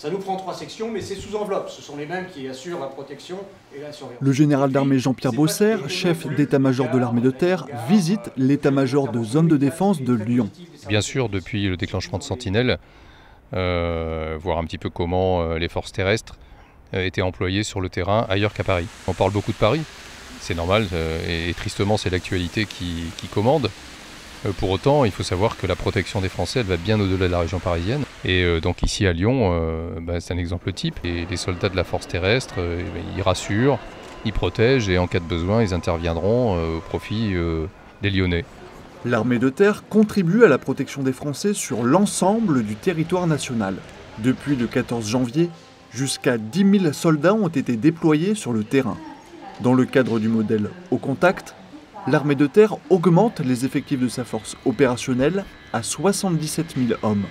Ça nous prend trois sections, mais c'est sous enveloppe. Ce sont les mêmes qui assurent la protection et la surveillance. Le général d'armée Jean-Pierre Bosser, chef d'état-major de l'armée de terre, visite l'état-major de zone de défense de Lyon. Bien sûr, depuis le déclenchement de Sentinelle, euh, voir un petit peu comment euh, les forces terrestres euh, étaient employées sur le terrain ailleurs qu'à Paris. On parle beaucoup de Paris, c'est normal, et, tristement c'est l'actualité qui, commande. Pour autant, il faut savoir que la protection des Français, elle va bien au-delà de la région parisienne. Et donc ici à Lyon, bah, c'est un exemple type. Et les soldats de la force terrestre, ils rassurent, ils protègent et en cas de besoin, ils interviendront au profit des Lyonnais. L'armée de terre contribue à la protection des Français sur l'ensemble du territoire national. Depuis le 14 janvier, jusqu'à 10 000 soldats ont été déployés sur le terrain. Dans le cadre du modèle au contact, l'armée de terre augmente les effectifs de sa force opérationnelle à 77 000 hommes.